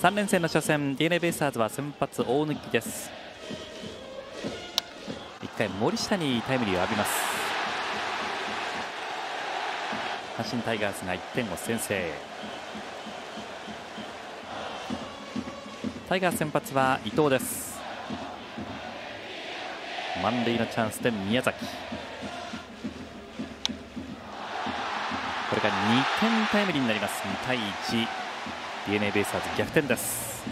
3連戦の初戦 d n a ベイスターズは先発大貫です。1回森下にタイムリーを浴びます。阪神タイガースが1点を先制。タイガース先発は伊藤です。満塁のチャンスで宮崎。これが2点タイムリーになります。2対 1DNA ベイスターズ逆転です。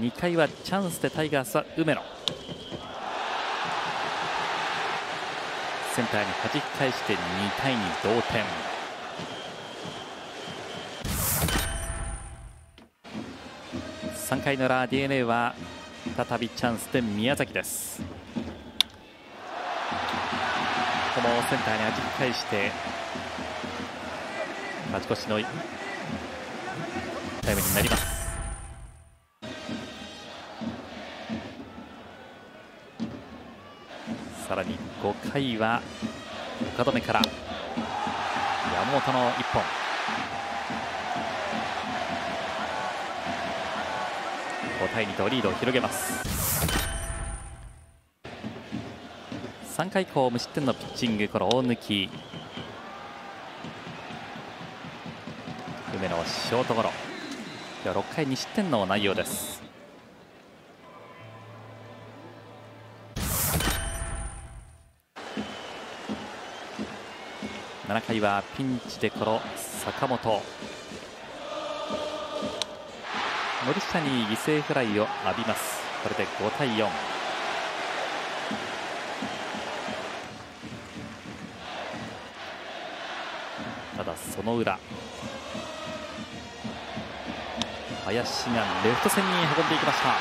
2回はチャンスでタイガースは梅野。センターに弾き返して2対2同点。3回の裏 d n a は再びチャンスで宮崎です。ここもセンターに弾き返して勝ち越しのタイムになります。さらに5回は岡留から山本の1本。5対2とリードを広げます。3回以降無失点のピッチングこの大貫。梅野ショートゴロ。今日6回2失点の内容です。7回はピンチでこの坂本。森下に犠牲フライを浴びます。これで5対4ただその裏。林がレフト線に運んでいきました。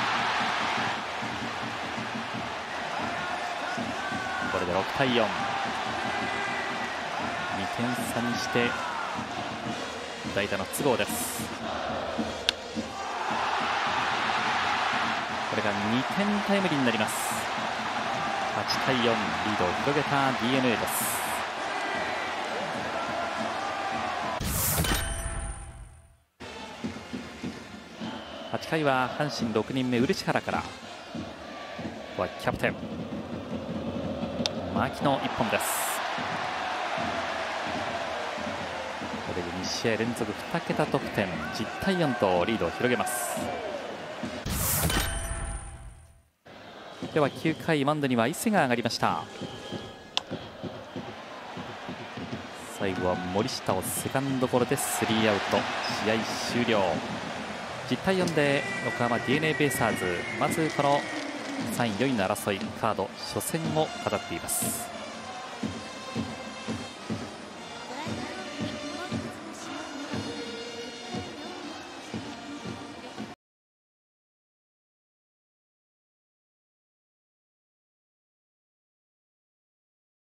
これで6対4 2点差にして代打の都合です。これが2点タイムリーになります。8対4リードを広げた d n a です。8回は阪神6人目漆原から。ここはキャプテン。牧の1本です。これで2試合連続2桁得点10対4とリードを広げます。では9回マウンドには伊勢が上がりました。最後は森下をセカンドゴロでスリーアウト。試合終了。10対4で横浜 d n a ベイスターズまずこの3位4位の争いカード初戦を飾っています。